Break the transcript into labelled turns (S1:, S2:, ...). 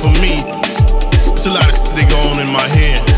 S1: for me. It's a lot of shit that go on in my head.